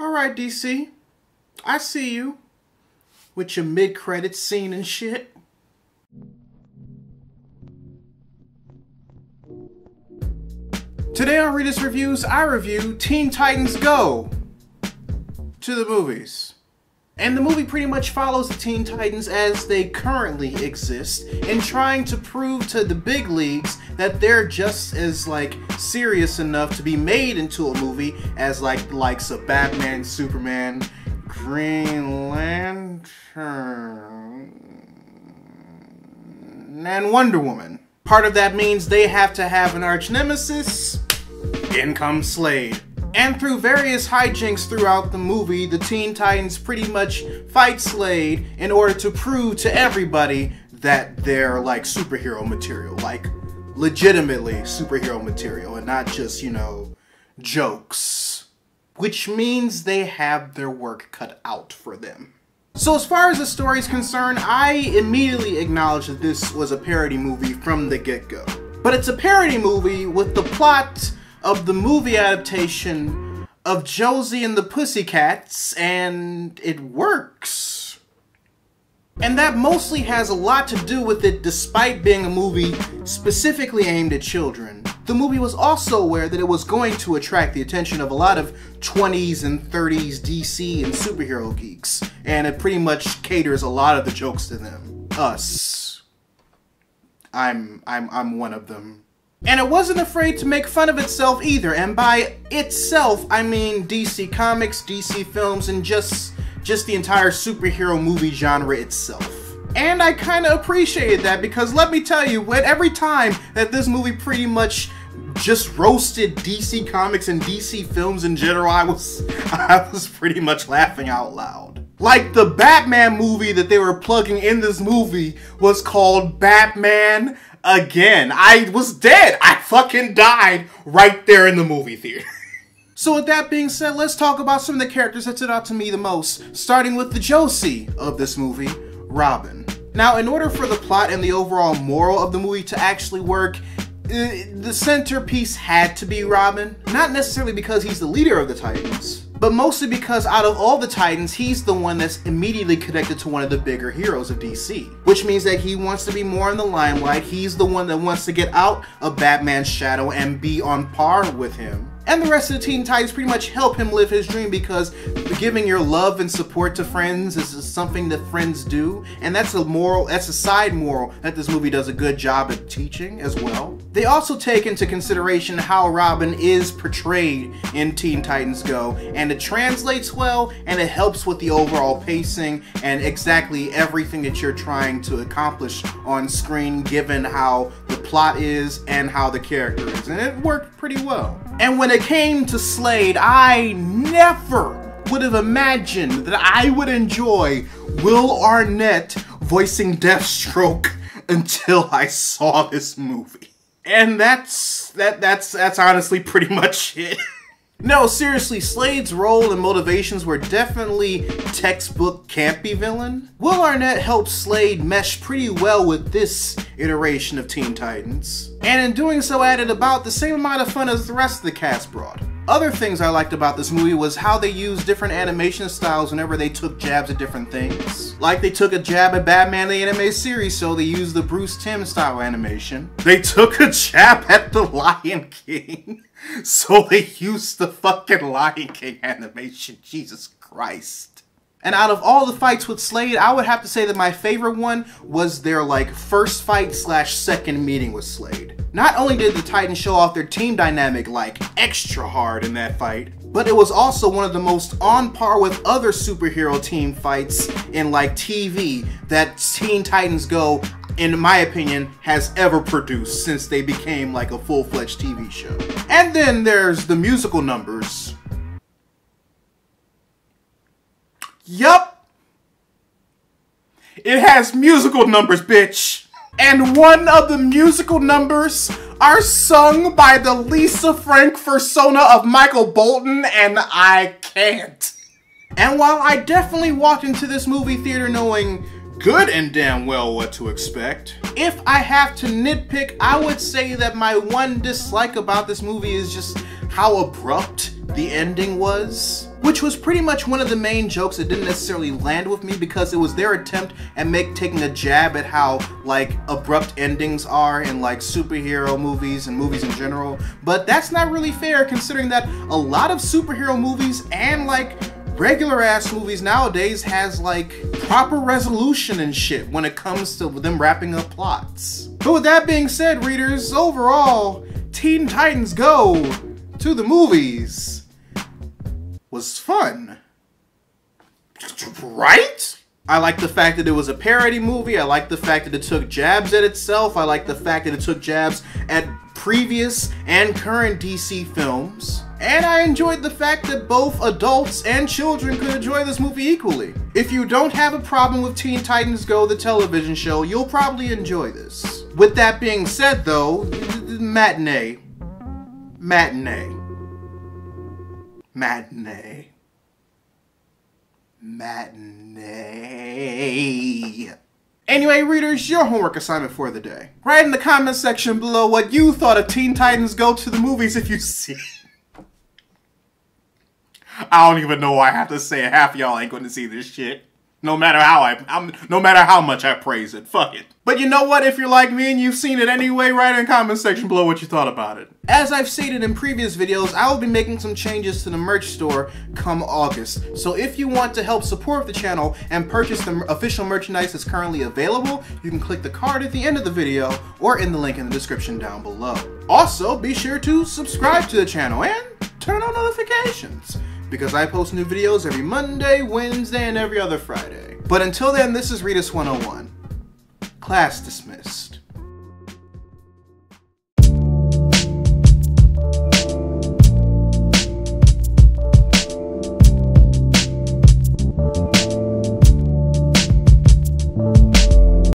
Alright, DC. I see you. With your mid-credit scene and shit. Today on Readus Reviews, I review Teen Titans Go! To the movies. And the movie pretty much follows the Teen Titans as they currently exist in trying to prove to the big leagues that they're just as like serious enough to be made into a movie as like the likes of Batman, Superman, Green Lantern, and Wonder Woman. Part of that means they have to have an arch nemesis. In comes Slade. And through various hijinks throughout the movie, the Teen Titans pretty much fight Slade in order to prove to everybody that they're like superhero material, like legitimately superhero material, and not just, you know, jokes. Which means they have their work cut out for them. So as far as the story is concerned, I immediately acknowledge that this was a parody movie from the get-go. But it's a parody movie with the plot of the movie adaptation of Josie and the Pussycats, and it works. And that mostly has a lot to do with it despite being a movie specifically aimed at children. The movie was also aware that it was going to attract the attention of a lot of 20s and 30s DC and superhero geeks, and it pretty much caters a lot of the jokes to them. Us. I'm I'm I'm one of them. And it wasn't afraid to make fun of itself either, and by itself, I mean DC Comics, DC Films, and just, just the entire superhero movie genre itself. And I kinda appreciated that because let me tell you, when every time that this movie pretty much just roasted DC Comics and DC Films in general, I was, I was pretty much laughing out loud. Like the Batman movie that they were plugging in this movie was called Batman again. I was dead. I fucking died right there in the movie theater. so with that being said, let's talk about some of the characters that stood out to me the most, starting with the Josie of this movie, Robin. Now, in order for the plot and the overall moral of the movie to actually work, uh, the centerpiece had to be Robin. Not necessarily because he's the leader of the Titans, but mostly because out of all the Titans, he's the one that's immediately connected to one of the bigger heroes of DC. Which means that he wants to be more in the limelight, he's the one that wants to get out of Batman's shadow and be on par with him. And the rest of the Teen Titans pretty much help him live his dream because giving your love and support to friends is something that friends do. And that's a moral, that's a side moral that this movie does a good job at teaching as well. They also take into consideration how Robin is portrayed in Teen Titans Go, and it translates well and it helps with the overall pacing and exactly everything that you're trying to accomplish on screen given how the plot is and how the character is. And it worked pretty well. And when it came to Slade, I never would have imagined that I would enjoy Will Arnett voicing Deathstroke until I saw this movie. And that's that that's that's honestly pretty much it. No, seriously, Slade's role and motivations were definitely textbook campy villain. Will Arnett helped Slade mesh pretty well with this iteration of Teen Titans, and in doing so added about the same amount of fun as the rest of the cast brought. Other things I liked about this movie was how they used different animation styles whenever they took jabs at different things. Like they took a jab at Batman the Animated series, so they used the Bruce Timm style animation. They took a jab at the Lion King, so they used the fucking Lion King animation. Jesus Christ. And out of all the fights with Slade, I would have to say that my favorite one was their like first fight slash second meeting with Slade. Not only did the Titans show off their team dynamic like extra hard in that fight, but it was also one of the most on par with other superhero team fights in like TV that Teen Titans Go in my opinion, has ever produced since they became like a full-fledged TV show. And then there's the musical numbers, Yup. It has musical numbers, bitch. And one of the musical numbers are sung by the Lisa Frank persona of Michael Bolton, and I can't. And while I definitely walked into this movie theater knowing good and damn well what to expect, if I have to nitpick, I would say that my one dislike about this movie is just how abrupt the ending was which was pretty much one of the main jokes that didn't necessarily land with me because it was their attempt at make taking a jab at how like abrupt endings are in like superhero movies and movies in general. But that's not really fair considering that a lot of superhero movies and like regular ass movies nowadays has like proper resolution and shit when it comes to them wrapping up plots. But with that being said, readers, overall, Teen Titans Go to the movies was fun. Right? I like the fact that it was a parody movie. I like the fact that it took jabs at itself. I like the fact that it took jabs at previous and current DC films. And I enjoyed the fact that both adults and children could enjoy this movie equally. If you don't have a problem with Teen Titans Go, the television show, you'll probably enjoy this. With that being said though, matinee. Matinee. Matinee. Matinee. Anyway, readers, your homework assignment for the day. Write in the comment section below what you thought of Teen Titans Go to the movies if you see I don't even know why I have to say it. Half y'all ain't going to see this shit. No matter how I, I'm, no matter how much I praise it, fuck it. But you know what? If you're like me and you've seen it anyway, write in the comment section below what you thought about it. As I've stated in previous videos, I will be making some changes to the merch store come August. So if you want to help support the channel and purchase the official merchandise that's currently available, you can click the card at the end of the video or in the link in the description down below. Also, be sure to subscribe to the channel and turn on notifications because I post new videos every Monday, Wednesday, and every other Friday. But until then, this is Readus 101. Class dismissed.